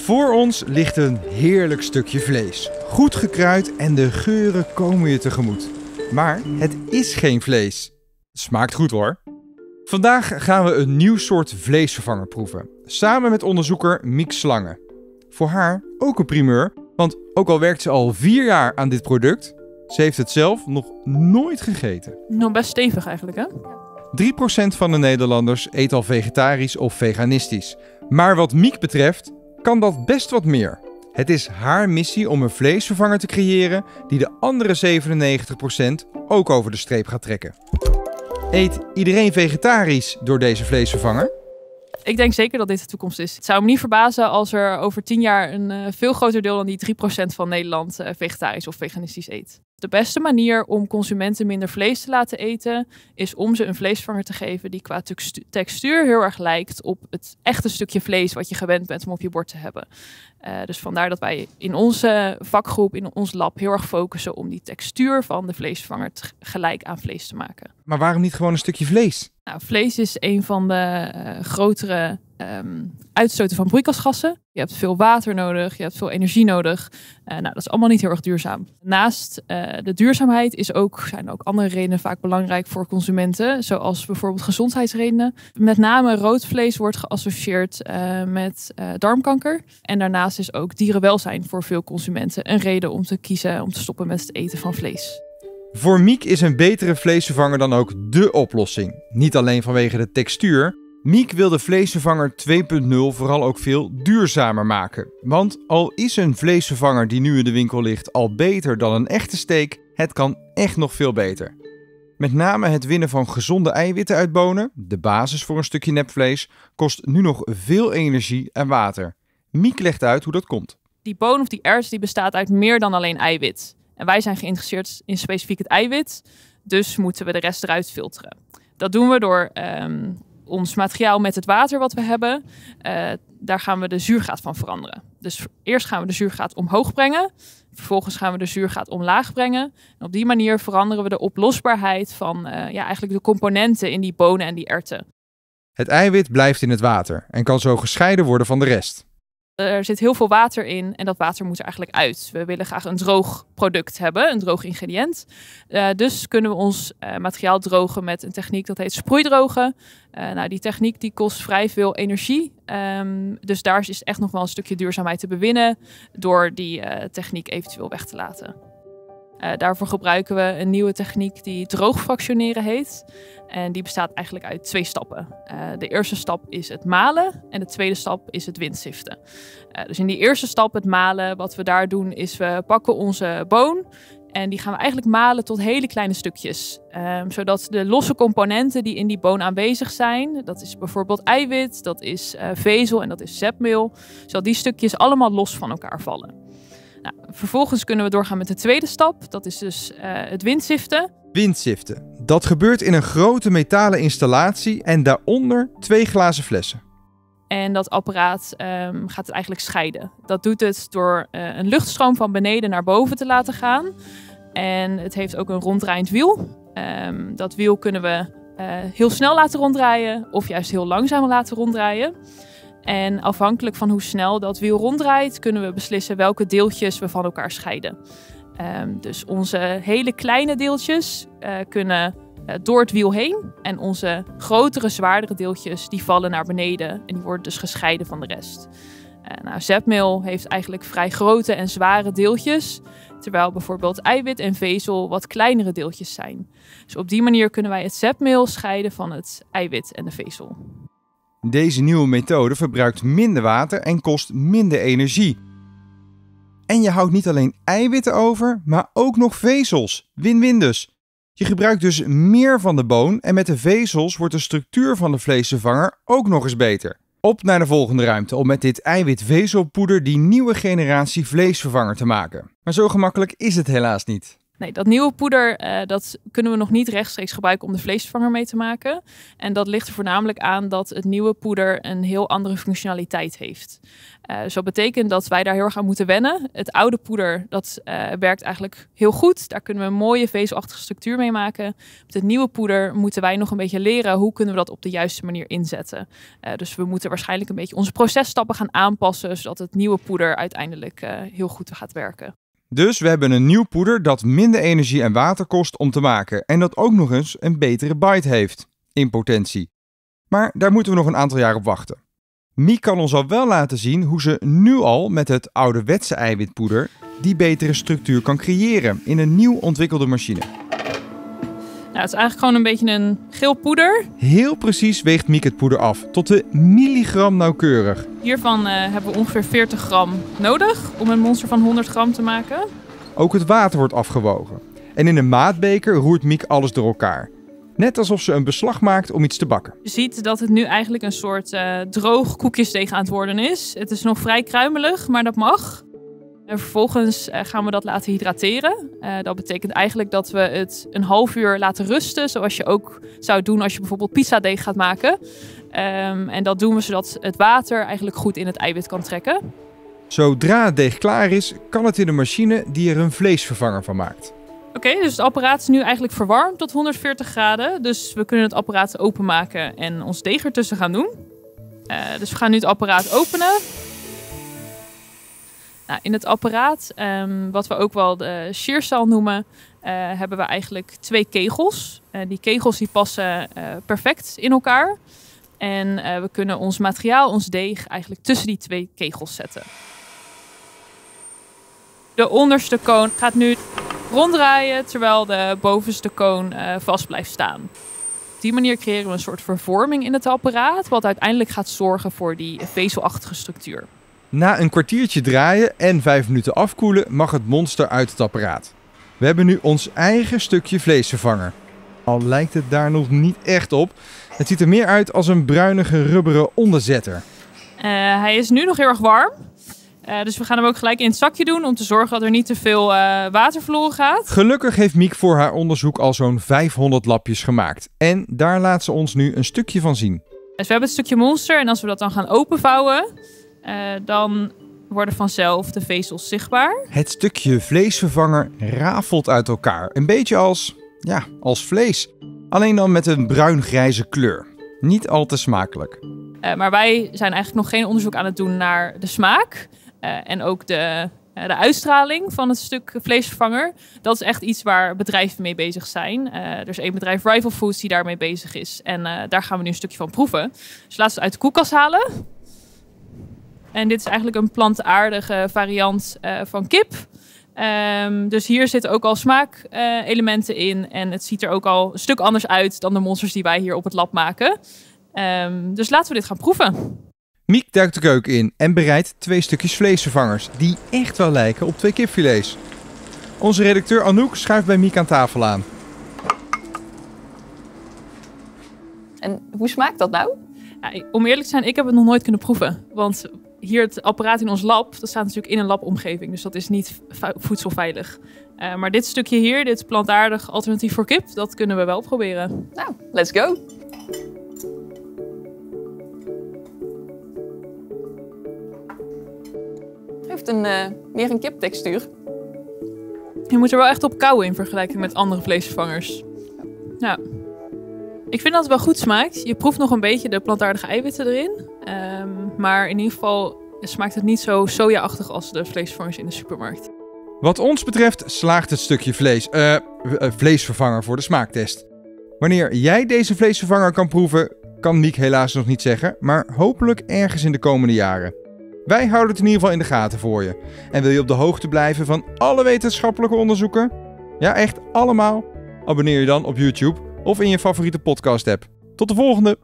Voor ons ligt een heerlijk stukje vlees. Goed gekruid en de geuren komen je tegemoet. Maar het is geen vlees. Smaakt goed hoor. Vandaag gaan we een nieuw soort vleesvervanger proeven. Samen met onderzoeker Miek Slangen. Voor haar ook een primeur, want ook al werkt ze al vier jaar aan dit product, ze heeft het zelf nog nooit gegeten. Nog best stevig eigenlijk, hè? 3% van de Nederlanders eet al vegetarisch of veganistisch. Maar wat Miek betreft, kan dat best wat meer. Het is haar missie om een vleesvervanger te creëren die de andere 97% ook over de streep gaat trekken. Eet iedereen vegetarisch door deze vleesvervanger? Ik denk zeker dat dit de toekomst is. Het zou me niet verbazen als er over tien jaar een uh, veel groter deel dan die 3% van Nederland uh, vegetarisch of veganistisch eet. De beste manier om consumenten minder vlees te laten eten, is om ze een vleesvervanger te geven die qua textuur heel erg lijkt op het echte stukje vlees wat je gewend bent om op je bord te hebben. Uh, dus vandaar dat wij in onze vakgroep, in ons lab, heel erg focussen om die textuur van de vleesvervanger gelijk aan vlees te maken. Maar waarom niet gewoon een stukje vlees? Nou, vlees is een van de uh, grotere um, uitstoten van broeikasgassen. Je hebt veel water nodig, je hebt veel energie nodig. Uh, nou, dat is allemaal niet heel erg duurzaam. Naast uh, de duurzaamheid is ook, zijn ook andere redenen vaak belangrijk voor consumenten, zoals bijvoorbeeld gezondheidsredenen. Met name rood vlees wordt geassocieerd met darmkanker. En daarnaast is ook dierenwelzijn voor veel consumenten een reden om te kiezen om te stoppen met het eten van vlees. Voor Miek is een betere vleesvervanger dan ook dé oplossing. Niet alleen vanwege de textuur, Miek wil de vleesvervanger 2.0 vooral ook veel duurzamer maken. Want al is een vleesvervanger die nu in de winkel ligt al beter dan een echte steak, het kan echt nog veel beter. Met name het winnen van gezonde eiwitten uit bonen, de basis voor een stukje nepvlees, kost nu nog veel energie en water. Miek legt uit hoe dat komt. Die boon of die ert die bestaat uit meer dan alleen eiwit. Wij zijn geïnteresseerd in specifiek het eiwit, dus moeten we de rest eruit filteren. Dat doen we door um, ons materiaal met het water wat we hebben, uh, daar gaan we de zuurgraad van veranderen. Dus eerst gaan we de zuurgraad omhoog brengen. Vervolgens gaan we de zuurgraad omlaag brengen. En op die manier veranderen we de oplosbaarheid van uh, ja, eigenlijk de componenten in die bonen en die erten. Het eiwit blijft in het water en kan zo gescheiden worden van de rest er zit heel veel water in en dat water moet er eigenlijk uit. We willen graag een droog product hebben, een droog ingrediënt. Uh, dus kunnen we ons uh, materiaal drogen met een techniek dat heet sproeidrogen. Uh, nou, die techniek die kost vrij veel energie. Um, dus daar is echt nog wel een stukje duurzaamheid te bewinnen door die techniek eventueel weg te laten. Uh, daarvoor gebruiken we een nieuwe techniek die droogfractioneren heet. En die bestaat eigenlijk uit twee stappen. Uh, de eerste stap is het malen en de tweede stap is het windziften. Uh, dus in die eerste stap, het malen, wat we daar doen is we pakken onze boon en die gaan we eigenlijk malen tot hele kleine stukjes. Um, zodat de losse componenten die in die boon aanwezig zijn, dat is bijvoorbeeld eiwit, dat is vezel en dat is zetmeel, zodat die stukjes allemaal los van elkaar vallen. Nou, vervolgens kunnen we doorgaan met de tweede stap. Dat is dus uh, het windziften. Windziften. Dat gebeurt in een grote metalen installatie en daaronder twee glazen flessen. En dat apparaat um, gaat het eigenlijk scheiden. Dat doet het door uh, een luchtstroom van beneden naar boven te laten gaan. En het heeft ook een ronddraaiend wiel. Um, dat wiel kunnen we uh, heel snel laten ronddraaien of juist heel langzaam laten ronddraaien. En afhankelijk van hoe snel dat wiel ronddraait, kunnen we beslissen welke deeltjes we van elkaar scheiden. Um, dus onze hele kleine deeltjes uh, kunnen uh, door het wiel heen. En onze grotere, zwaardere deeltjes die vallen naar beneden. En die worden dus gescheiden van de rest. Uh, nou, zetmeel heeft eigenlijk vrij grote en zware deeltjes. Terwijl bijvoorbeeld eiwit en vezel wat kleinere deeltjes zijn. Dus op die manier kunnen wij het zetmeel scheiden van het eiwit en de vezel. Deze nieuwe methode verbruikt minder water en kost minder energie. En je houdt niet alleen eiwitten over, maar ook nog vezels. Win-win dus. Je gebruikt dus meer van de boon en met de vezels wordt de structuur van de vleesvervanger ook nog eens beter. Op naar de volgende ruimte om met dit eiwit-vezelpoeder die nieuwe generatie vleesvervanger te maken. Maar zo gemakkelijk is het helaas niet. Nee, dat nieuwe poeder uh, dat kunnen we nog niet rechtstreeks gebruiken om de vleesvervanger mee te maken. En dat ligt er voornamelijk aan dat het nieuwe poeder een heel andere functionaliteit heeft. Uh, dus dat betekent dat wij daar heel erg aan moeten wennen. Het oude poeder dat uh, werkt eigenlijk heel goed. Daar kunnen we een mooie vezelachtige structuur mee maken. Met het nieuwe poeder moeten wij nog een beetje leren hoe kunnen we dat op de juiste manier inzetten. dus we moeten waarschijnlijk een beetje onze processtappen gaan aanpassen, zodat het nieuwe poeder uiteindelijk heel goed gaat werken. Dus we hebben een nieuw poeder dat minder energie en water kost om te maken en dat ook nog eens een betere bite heeft, in potentie. Maar daar moeten we nog een aantal jaar op wachten. Miek kan ons al wel laten zien hoe ze nu al met het ouderwetse eiwitpoeder die betere structuur kan creëren in een nieuw ontwikkelde machine. Nou, het is eigenlijk gewoon een beetje een geel poeder. Heel precies weegt Miek het poeder af, tot de milligram nauwkeurig. Hiervan uh, hebben we ongeveer 40 gram nodig om een monster van 100 gram te maken. Ook het water wordt afgewogen. En in een maatbeker roert Miek alles door elkaar. Net alsof ze een beslag maakt om iets te bakken. Je ziet dat het nu eigenlijk een soort uh, droog koekjesdeeg aan het worden is. Het is nog vrij kruimelig, maar dat mag. En vervolgens uh, gaan we dat laten hydrateren. Uh, dat betekent eigenlijk dat we het een half uur laten rusten, zoals je ook zou doen als je bijvoorbeeld pizzadeeg gaat maken. Um, en dat doen we zodat het water eigenlijk goed in het eiwit kan trekken. Zodra het deeg klaar is, kan het in de machine die er een vleesvervanger van maakt. Oké, okay, dus het apparaat is nu eigenlijk verwarmd tot 140 graden. Dus we kunnen het apparaat openmaken en ons deeg ertussen gaan doen. Uh, dus we gaan nu het apparaat openen. Nou, in het apparaat, um, wat we ook wel de shearstal noemen, uh, hebben we eigenlijk twee kegels. Uh, die kegels die passen uh, perfect in elkaar. En we kunnen ons materiaal, ons deeg, eigenlijk tussen die twee kegels zetten. De onderste koon gaat nu ronddraaien, terwijl de bovenste koon vast blijft staan. Op die manier creëren we een soort vervorming in het apparaat, wat uiteindelijk gaat zorgen voor die vezelachtige structuur. Na een kwartiertje draaien en 5 minuten afkoelen mag het monster uit het apparaat. We hebben nu ons eigen stukje vleesvervanger. Al lijkt het daar nog niet echt op. Het ziet er meer uit als een bruinige rubberen onderzetter. Uh, hij is nu nog heel erg warm. Uh, dus we gaan hem ook gelijk in het zakje doen om te zorgen dat er niet te veel uh, water verloren gaat. Gelukkig heeft Miek voor haar onderzoek al zo'n 500 lapjes gemaakt. En daar laat ze ons nu een stukje van zien. Dus we hebben het stukje monster en als we dat dan gaan openvouwen, uh, dan worden vanzelf de vezels zichtbaar. Het stukje vleesvervanger rafelt uit elkaar. Een beetje als, ja, als vlees. Alleen dan met een bruin-grijze kleur. Niet al te smakelijk. Uh, maar wij zijn eigenlijk nog geen onderzoek aan het doen naar de smaak. Uh, en ook de, de uitstraling van het stuk vleesvervanger. Dat is echt iets waar bedrijven mee bezig zijn. er is één bedrijf, Rival Foods, die daarmee bezig is. En daar gaan we nu een stukje van proeven. Dus laten we het uit de koelkast halen. En dit is eigenlijk een plantaardige variant uh, van kip. Um, dus hier zitten ook al smaakelementen uh, in. En het ziet er ook al een stuk anders uit dan de monsters die wij hier op het lab maken. Um, dus laten we dit gaan proeven. Miek duikt de keuken in en bereidt twee stukjes vleesvervangers. Die echt wel lijken op twee kipfilets. Onze redacteur Anouk schuift bij Miek aan tafel aan. En hoe smaakt dat nou? Ja, om eerlijk te zijn, ik heb het nog nooit kunnen proeven. Want hier het apparaat in ons lab, dat staat natuurlijk in een labomgeving. Dus dat is niet voedselveilig. Uh, maar dit stukje hier, dit plantaardig alternatief voor kip, dat kunnen we wel proberen. Nou, let's go. Heeft een, uh, meer een kiptextuur. Je moet er wel echt op kouwen in vergelijking met andere vleesvervangers. Ja. Ik vind dat het wel goed smaakt. Je proeft nog een beetje de plantaardige eiwitten erin. Um, maar in ieder geval smaakt het niet zo sojaachtig als de vleesvervangers in de supermarkt. Wat ons betreft slaagt het stukje vlees, uh, vleesvervanger voor de smaaktest. Wanneer jij deze vleesvervanger kan proeven, kan Miek helaas nog niet zeggen, maar hopelijk ergens in de komende jaren. Wij houden het in ieder geval in de gaten voor je. En wil je op de hoogte blijven van alle wetenschappelijke onderzoeken? Ja, echt allemaal? Abonneer je dan op YouTube of in je favoriete podcast app. Tot de volgende!